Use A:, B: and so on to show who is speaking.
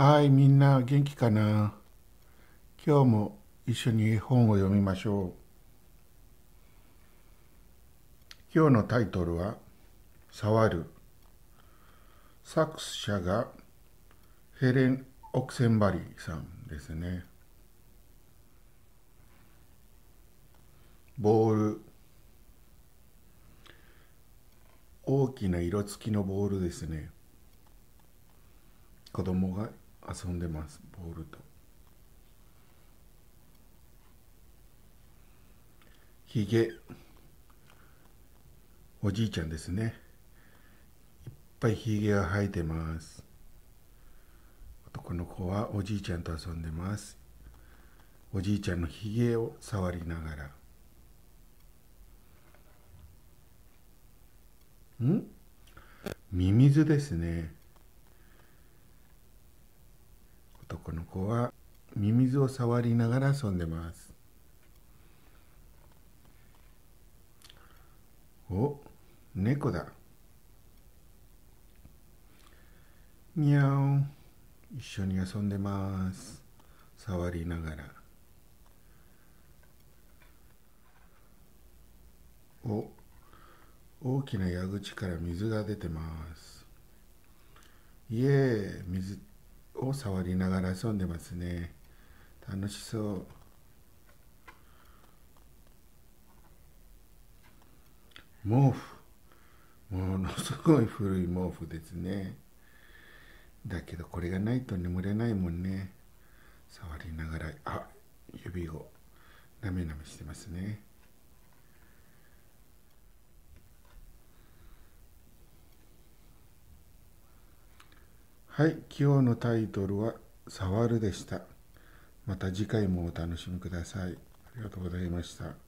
A: はい、みんな元気かな？今日も一緒に絵本を読みましょう。今日のタイトルは、触る。作者がヘレン・オクセンバリーさんですね。ボール。大きな色付きのボールですね。子供が遊んでます、ボールと。ひげ。おじいちゃんですね。いっぱいひげが生えてます。男の子はおじいちゃんと遊んでます。おじいちゃんのひげを触りながら。ん？ミミズですね。男の子はミミズを触りながら遊んでます。お、猫だ。にゃお。一緒に遊んでます。触りながら。お、大きな蛇口から水が出てます。イエーイ、水を触りながら遊んでますね。楽しそう。毛布。ものすごい古い毛布ですね。だけどこれがないと眠れないもんね。触りながら、あ、指をなめなめしてますね。はい、今日のタイトルは「触る」でした。また次回もお楽しみください。ありがとうございました。